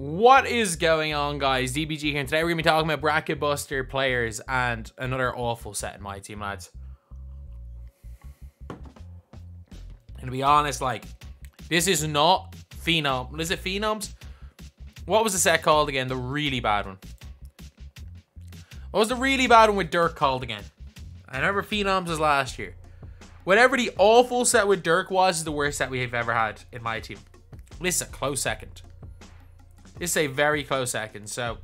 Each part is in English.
What is going on, guys? DBG here, and today we're going to be talking about Bracket Buster players and another awful set in my team, lads. And to be honest, like, this is not Phenom. Is it Phenoms? What was the set called again? The really bad one. What was the really bad one with Dirk called again? I remember Phenoms was last year. Whatever the awful set with Dirk was, is the worst set we've ever had in my team. A close second. Is a very close second. So,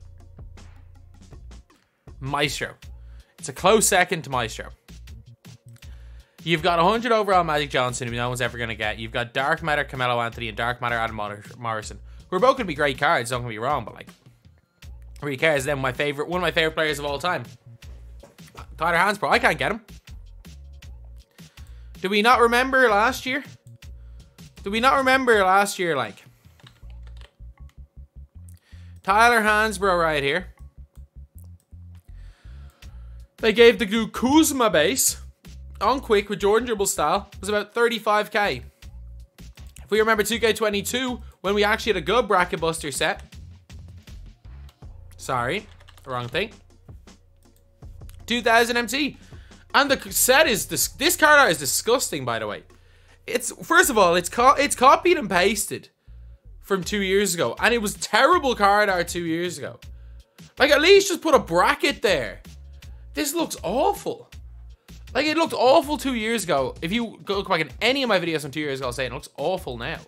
Maestro. It's a close second to Maestro. You've got 100 overall Magic Johnson, who no one's ever going to get. You've got Dark Matter Carmelo Anthony and Dark Matter Adam Morrison. Who are both going to be great cards, don't get me wrong, but like, who really cares? Then my favorite, one of my favorite players of all time. Tyler Hansbrough. I can't get him. Do we not remember last year? Do we not remember last year, like, Tyler Hansbrough right here. They gave the Goo Kuzma base on quick with Jordan dribble style It was about 35k. If we remember 2K22, when we actually had a good bracket buster set. Sorry, wrong thing. 2000 MT. And the set is, this, this card art is disgusting, by the way. It's, first of all, it's, co it's copied and pasted from two years ago. And it was terrible card art two years ago. Like, at least just put a bracket there. This looks awful. Like, it looked awful two years ago. If you look back at any of my videos from two years ago, I'll say it looks awful now.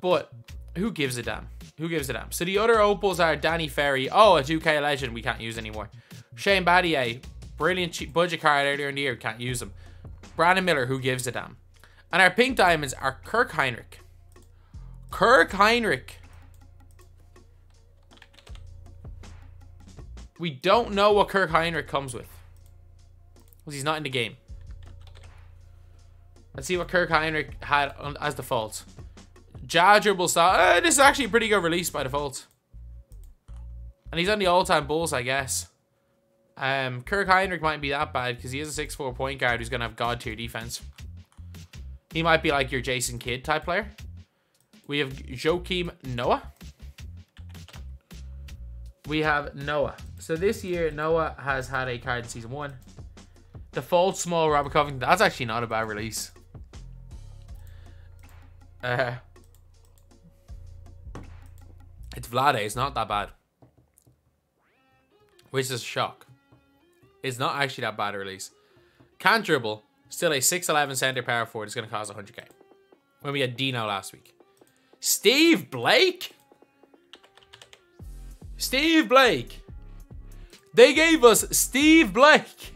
But, who gives a damn? Who gives a damn? So the other opals are Danny Ferry. Oh, a 2K legend we can't use anymore. Shane Battier. Brilliant cheap budget card earlier in the year. Can't use them. Brandon Miller. Who gives a damn? And our pink diamonds are Kirk Hinrich. Kirk Heinrich. We don't know what Kirk Heinrich comes with. Because he's not in the game. Let's see what Kirk Heinrich had on, as default. Will start. Uh, this is actually a pretty good release by default. And he's on the all-time Bulls, I guess. Um, Kirk Heinrich mightn't be that bad because he is a 6'4 point guard who's going to have god tier defense. He might be like your Jason Kidd type player. We have Joakim Noah. We have Noah. So this year, Noah has had a card in season one. Default small Robert Covington. That's actually not a bad release. Uh, it's Vlade. It's not that bad. Which is a shock. It's not actually that bad a release. Can't dribble. Still a 6'11 center power forward It's going to cost 100k. When we had Dino last week. Steve Blake? Steve Blake. They gave us Steve Blake.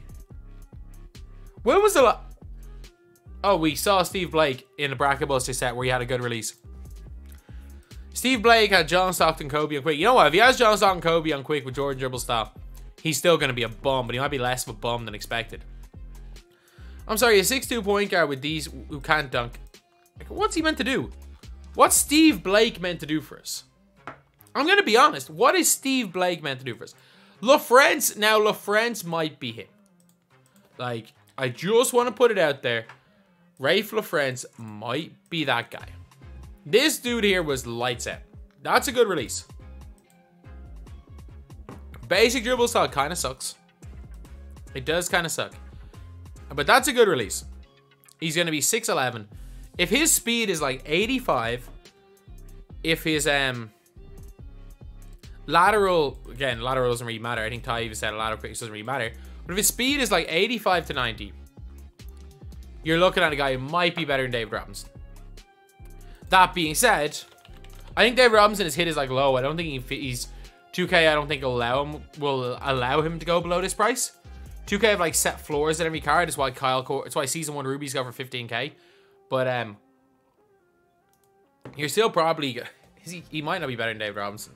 When was the. Oh, we saw Steve Blake in the Bracket Buster set where he had a good release. Steve Blake had John Stockton, Kobe, and Quick. You know what? If he has John Stockton, Kobe, and Quick with Jordan dribble style, he's still going to be a bum, but he might be less of a bum than expected. I'm sorry, a 6'2 point guard with these who can't dunk. What's he meant to do? What's Steve Blake meant to do for us? I'm going to be honest. What is Steve Blake meant to do for us? LaFrentz, now LaFrentz might be him. Like, I just want to put it out there. Raef LaFrentz might be that guy. This dude here was lights out. That's a good release. Basic dribble style kind of sucks. It does kind of suck. But that's a good release. He's going to be 6'11". If his speed is like 85, if his um lateral, again, lateral doesn't really matter. I think Ty even said a lateral quickness doesn't really matter. But if his speed is like 85 to 90, you're looking at a guy who might be better than David Robinson. That being said, I think David Robinson, hit is like low. I don't think he, he's 2K. I don't think allow him will allow him to go below this price. 2K have like set floors in every card. That's why Kyle. It's why season one rubies go for 15K. But um, you're still probably he, he might not be better than David Robinson.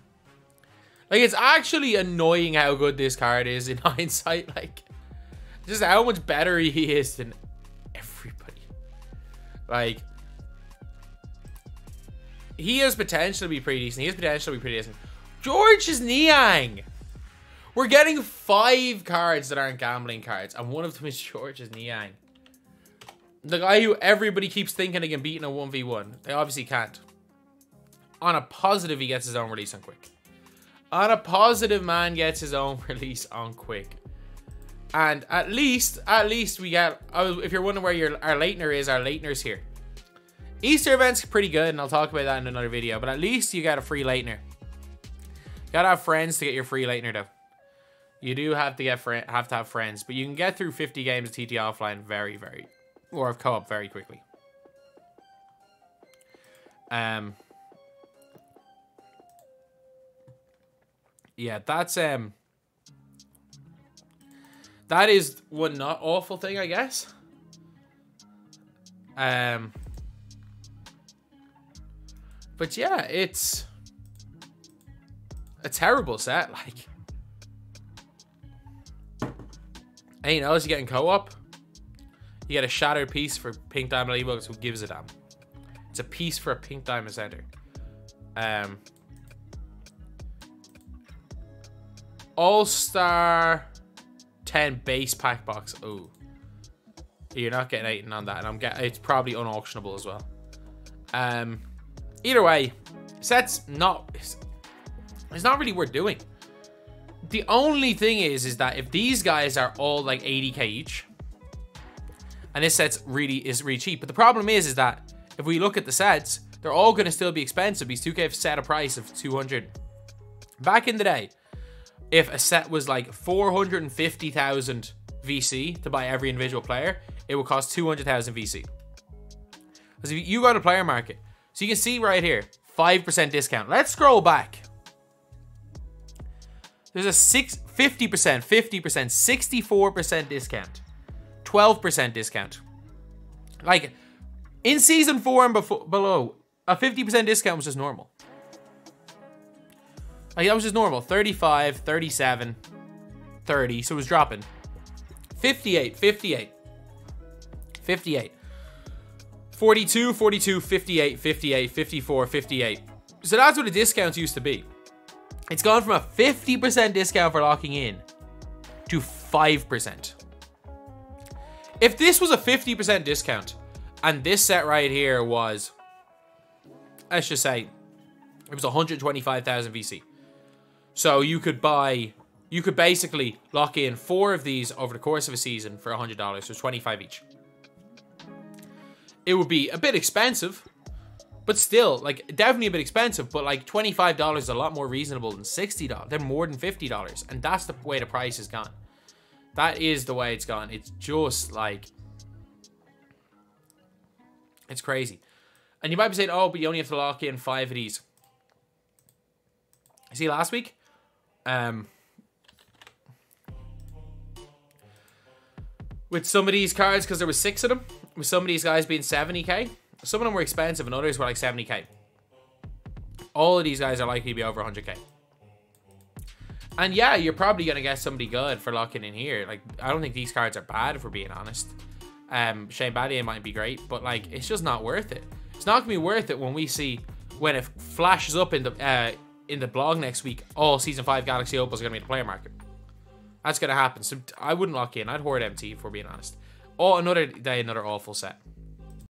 Like it's actually annoying how good this card is in hindsight. Like just how much better he is than everybody. Like he has potential to be pretty decent. He has potential to be pretty decent. George is Niang. We're getting five cards that aren't gambling cards, and one of them is Georges Niang. The guy who everybody keeps thinking they can beat in a 1v1. They obviously can't. on a positive, he gets his own release on quick. On a positive, man gets his own release on quick. And at least, at least we get, if you're wondering where your our Laettner is, our Laettner's here. Easter event's pretty good, and I'll talk about that in another video, but at least you got a free Laettner. gotta have friends to get your free Laettner, though. You do have to get have to have friends, but you can get through 50 games of TT offline very, very, or of co-op very quickly. Um, yeah, that's um, that is one not awful thing, I guess. Um, but yeah, it's a terrible set. Like, ain't else you getting co-op. You get a shattered piece for Pink Diamond Evox. Who gives a damn? It's a piece for a Pink Diamond Center. Um, All Star 10 base pack box. Oh, you're not getting 18 on that, and I'm getting it's probably unauctionable as well. Um, either way, sets not it's, it's not really worth doing. The only thing is, is that if these guys are all like 80k each, and this set really is really cheap, but the problem is, is that if we look at the sets, they're all going to still be expensive because 2K have set a price of 200. Back in the day, if a set was like 450,000 VC to buy every individual player, it would cost 200,000 VC. Because if you go to player market, so you can see right here, 5% discount. Let's scroll back. There's a six, 50%, 50%, 64% discount, 12% discount. Like, in season four and before, below, a 50% discount was just normal. Like, that was just normal. 35, 37, 30, so it was dropping. 58, 58, 58. 42, 42, 58, 58, 54, 58. So that's what the discounts used to be. It's gone from a 50% discount for locking in to 5%. If this was a 50% discount and this set right here was, let's just say, it was 125,000 VC. So you could buy, you could basically lock in four of these over the course of a season for $100, so 25 each. It would be a bit expensive, but still, like, definitely a bit expensive, but like $25 is a lot more reasonable than $60. They're more than $50, and that's the way the price has gone. That is the way it's gone. It's just like, it's crazy. And you might be saying, oh, but you only have to lock in five of these. See, last week, um, with some of these cards, because there was six of them, with some of these guys being 70k, some of them were expensive and others were like 70k. All of these guys are likely to be over 100k. And yeah, you're probably going to get somebody good for locking in here. Like, I don't think these cards are bad, if we're being honest. Um, Shane Battier might be great, but like, it's just not worth it. It's not going to be worth it when we see, when it flashes up in the, uh, in the blog next week, all Season 5 Galaxy Opals are going to be in the player market. That's going to happen. So I wouldn't lock in. I'd hoard MT, if we're being honest. Oh, another day, another awful set.